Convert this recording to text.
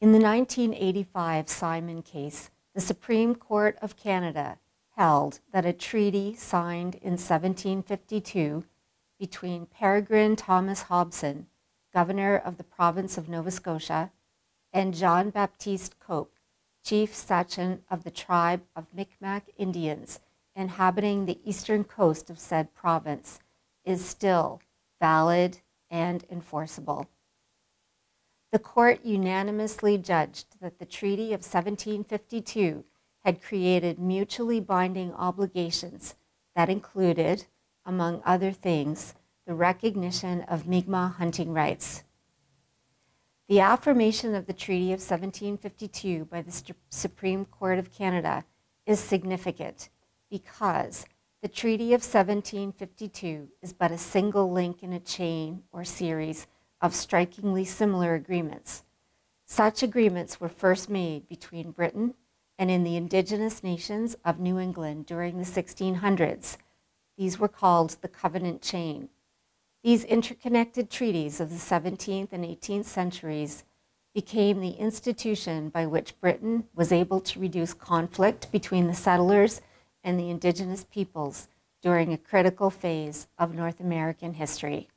In the 1985 Simon case, the Supreme Court of Canada held that a treaty signed in 1752 between Peregrine Thomas Hopson, governor of the province of Nova Scotia, and Jean Baptiste Cope, chief sachem of the tribe of Micmac Indians inhabiting the eastern coast of said province, is still valid and enforceable. The court unanimously judged that the Treaty of 1752 had created mutually binding obligations that included, among other things, the recognition of Mi'kmaq hunting rights. The affirmation of the Treaty of 1752 by the Supreme Court of Canada is significant because the Treaty of 1752 is but a single link in a chain or series of strikingly similar agreements. Such agreements were first made between Britain and in the indigenous nations of New England during the 1600s. These were called the Covenant Chain. These interconnected treaties of the 17th and 18th centuries became the institution by which Britain was able to reduce conflict between the settlers and the indigenous peoples during a critical phase of North American history.